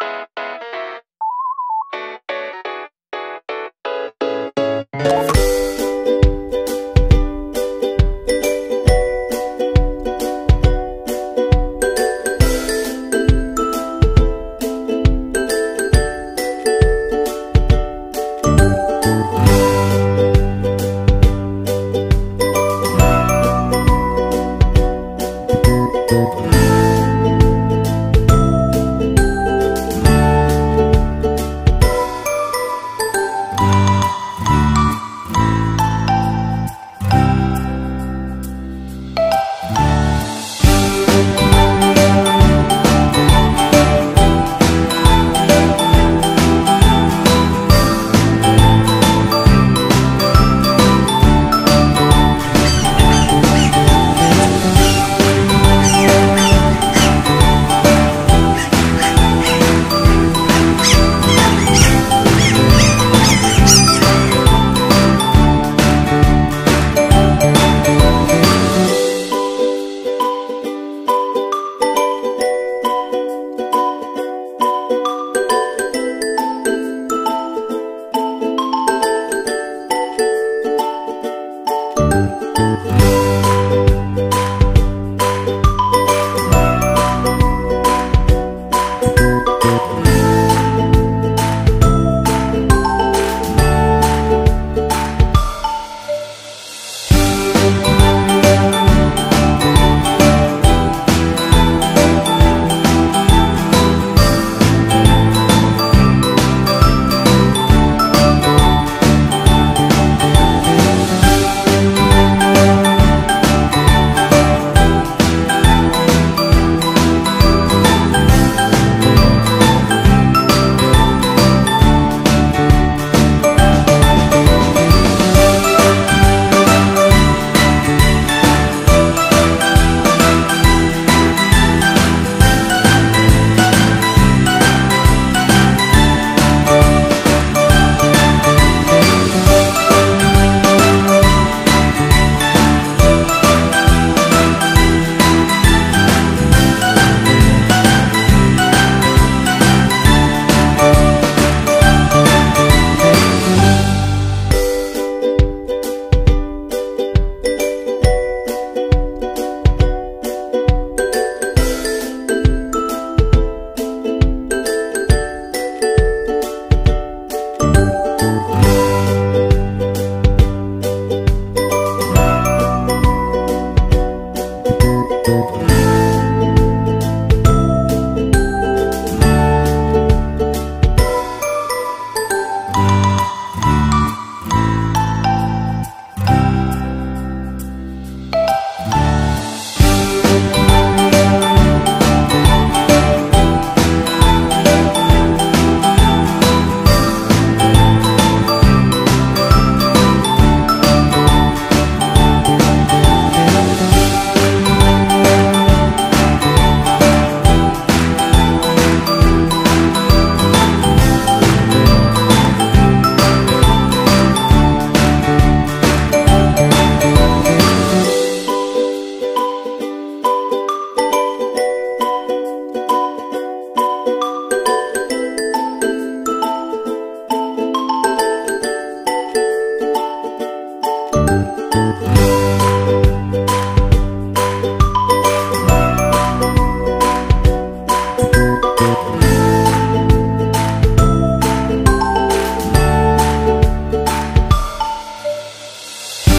you